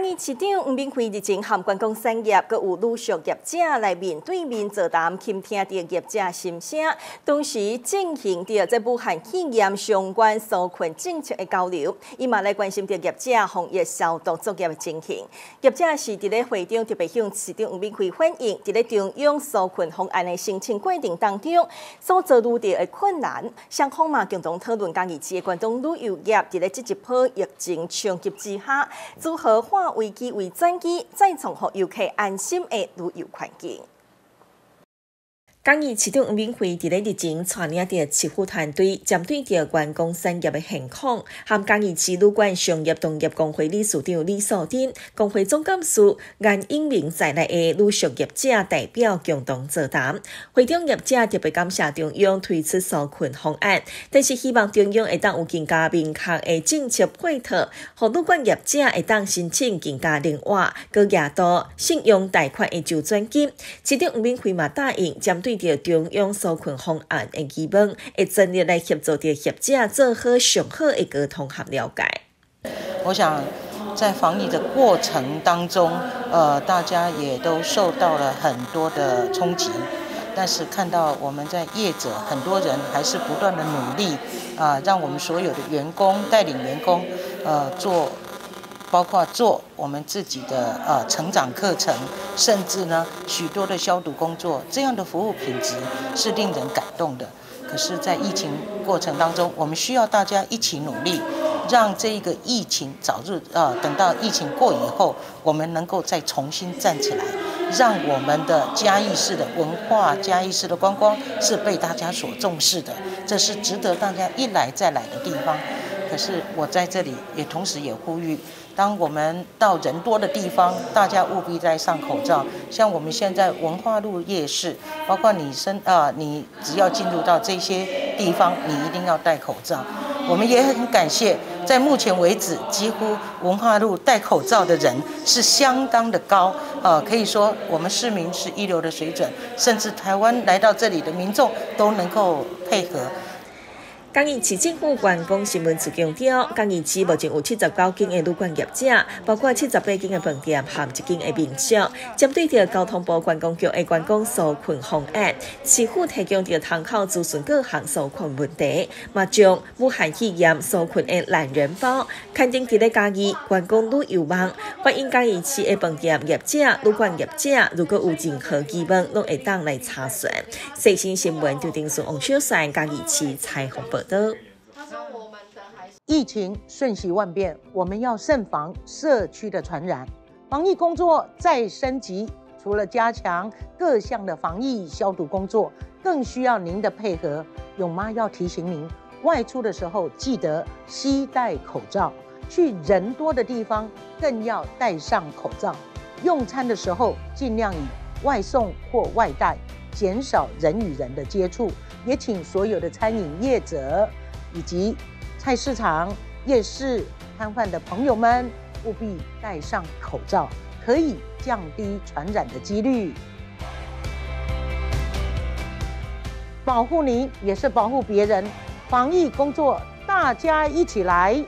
今日市长吴明辉日前和观光产业，佮有陆续业者来面对面座谈，倾听着业者心声，同时进行着这武汉肺炎相关纾困政策的交流，伊嘛来关心着业者防疫消毒作业的情形。业者是伫咧会中特别向市长吴明辉反映，伫咧中央纾困方案的申请过程当中，所遭遇到的困难，双方嘛共同讨论今日的关东旅游业伫咧这一波疫情冲击之下，如何化危机为转机，再创互游客安心的旅游环境。港义市长吴明辉伫咧日前带领着市府团队，针对着观光产业的现况，和港义市旅馆商业同业工会理事长李素珍、工会总干事颜英明在内的旅宿业者代表共同座谈。会中业者特别感谢中央推出纾困方案，但是希望中央会当有更加明确的政策配套，互旅馆业者会当申请更加灵活、高额度信用贷款的周转金。市长吴明辉嘛答应针对。着中央纾困方案的基本，会尽力来协助着业者做好上好的沟通和了解。我想在防疫的过程当中，呃，大家也都受到了很多的冲击，但是看到我们在业者很多人还是不断的努力，啊，让我们所有的员工带领员工，呃，做。包括做我们自己的呃成长课程，甚至呢许多的消毒工作，这样的服务品质是令人感动的。可是，在疫情过程当中，我们需要大家一起努力，让这个疫情早日呃等到疫情过以后，我们能够再重新站起来，让我们的嘉义市的文化、嘉义市的观光是被大家所重视的，这是值得大家一来再来的地方。可是我在这里也同时也呼吁。当我们到人多的地方，大家务必戴上口罩。像我们现在文化路夜市，包括你身啊，你只要进入到这些地方，你一定要戴口罩。我们也很感谢，在目前为止，几乎文化路戴口罩的人是相当的高啊，可以说我们市民是一流的水准，甚至台湾来到这里的民众都能够配合。江义市政府观光新闻处强调，江义市目前有七十九间的旅馆业者，包括七十八间的饭店和一间的民宿。针对着交通部观光局的观光纾困方案，市府提供着参考咨询各项纾困问题，嘛将武汉肺炎纾困的懒人包刊登伫咧嘉义观光旅游网，欢迎嘉义市的饭店业者、旅馆业者，如果有任何疑问，拢会当来查询。最新新闻就定是王小山嘉义市采访报。的，疫情瞬息万变，我们要慎防社区的传染。防疫工作再升级，除了加强各项的防疫消毒工作，更需要您的配合。勇妈要提醒您，外出的时候记得携带口罩，去人多的地方更要戴上口罩。用餐的时候尽量以外送或外带，减少人与人的接触。也请所有的餐饮业者以及菜市场、夜市摊贩的朋友们，务必戴上口罩，可以降低传染的几率。保护您也是保护别人，防疫工作大家一起来。